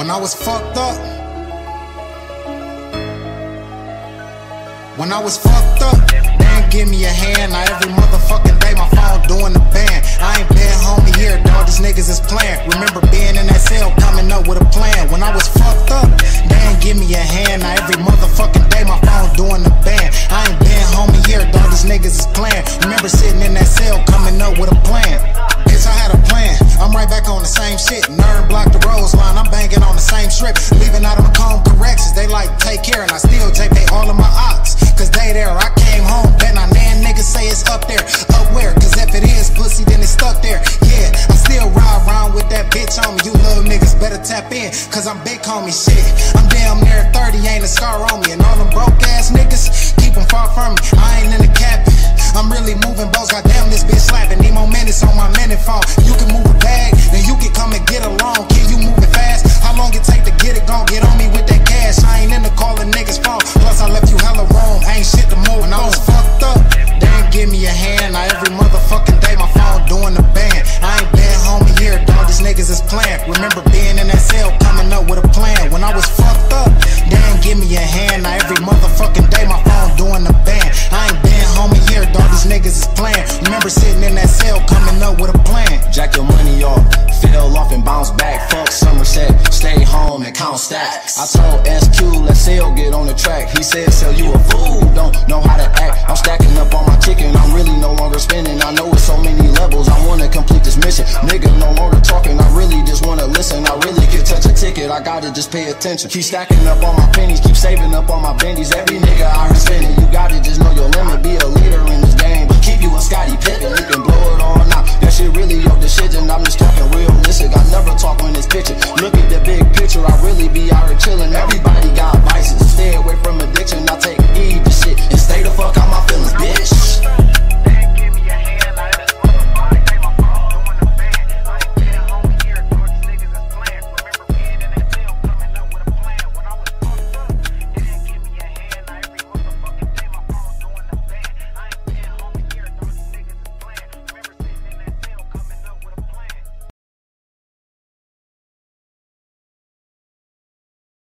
When I was fucked up. When I was fucked up, ain't give me a hand. Now every motherfucking day my phone doing the band. I ain't been homie here, dog. These niggas is playing. Remember being in that cell, coming up with a plan. When I was fucked up, ain't give me a hand. Now every motherfucking day my phone doing the band. I ain't been homie here, dog. These niggas is playing. Remember sitting in that cell, coming up with a Comb corrections. They like take care, and I still take they all of my ox. Cause they there. I came home. Bet I man niggas say it's up there. Up where? Cause if it is pussy, then it's stuck there. Yeah, I still ride around with that bitch on me. You little niggas better tap in. Cause I'm big homie shit. I'm damn near 30, ain't a scar on me. And all them broke ass niggas, keep them far from me. I ain't in the cabin. I'm really moving boats, goddamn this bitch slapping. Need more minutes on my minute phone. You can move niggas is playing. Remember sitting in that cell, coming up with a plan. Jack your money off, fell off and bounce back. Fuck Somerset, stay home and count stacks. I told SQ, let Cel get on the track. He said, Cel you a fool, don't know how to act. I'm stacking up on my chicken, I'm really no longer spinning. I know it's so many levels, I wanna complete this mission. Nigga, no longer talking, I really just wanna listen. I really can touch a ticket, I gotta just pay attention. Keep stacking up on my pennies, keep saving up on my bendies. Every nigga I heard spinning, you gotta just know your limit. Be a Scotty